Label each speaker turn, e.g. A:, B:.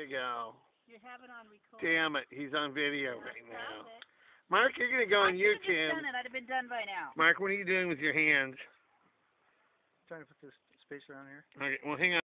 A: you go.
B: You have it on record.
A: Damn it, he's on video right now.
B: it.
A: Mark, you're gonna go
B: I
A: on
B: should've
A: YouTube.
B: done it. I'd have been done by now.
A: Mark, what are you doing with your hands?
C: Trying to put this space around here.
A: Okay, well, hang on.